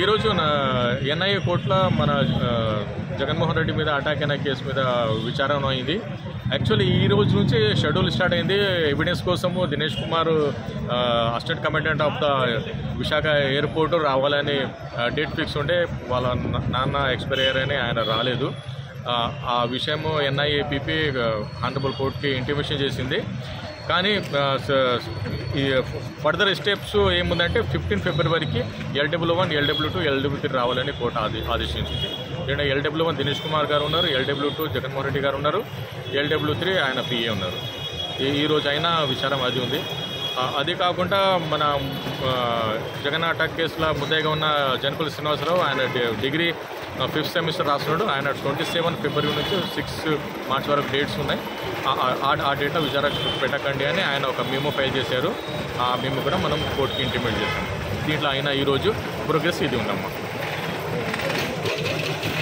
ఈరోజు ఎన్ఐఏ కోర్టులో మన జగన్మోహన్ రెడ్డి మీద అటాక్ అయిన కేసు మీద విచారణ అయింది. యాక్చువల్లీ ఈ రోజు నుంచి షెడ్యూల్ స్టార్ట్ అయింది. ఎవిడెన్స్ కోసము Dinesh Kumar assistant commandant of the Visakha airport రావాలని డేట్ ఫిక్స్ ఉండే వాళ్ళ నాన్న ఎక్స్పైర్ అయ్యారని ఆయన రాలేదు. ఆ, విషయము ఎన్ఐఏపీపీ హానరబుల్ కోర్టుకి ఇంటిమేషన్ చేసింది. కానీ ఈ ఫర్దర్ స్టెప్స్ ఏముందంటే fifteen ఫిబ్రవరికి LW one LW two LW three రావాలని కోర్టు ఆది ఆదేశించింది. ఇక్కడ ఎల్డబ్ల్యూ వన్ దినేష్ కుమార్ గారు ఉన్నారు ఎల్డబ్ల్యూ టూ జగన్మోహన్ రెడ్డి గారు ఉన్నారు ఎల్డబ్ల్యూ త్రీ ఆయన పిఏ ఉన్నారు. ఈ రోజు అయినా విచారం అది ఉంది. అది కాకుండా మన జగన్ అటాక్ కేసులో ముద్దాయిగా ఉన్న జనపల్లి శ్రీనివాసరావు ఆయన డిగ్రీ ఫిఫ్త్ సెమిస్టర్ రాస్తున్నాడు. ఆయన ట్వంటీ సెవెన్ ఫిబ్రవరి నుంచి సిక్స్ మార్చ్ వరకు డేట్స్ ఉన్నాయి. ఆ- డేట్లో డేటా విచారణ పెట్టకండి అని ఆయన ఒక మెమో ఫైల్ చేశారు. ఆ మెమో కూడా మనం కోర్టుకి ఇంటిమేట్ చేశాం. దీంట్లో అయినా ఈరోజు ప్రోగ్రెస్ ఇది ఉందమ్మా.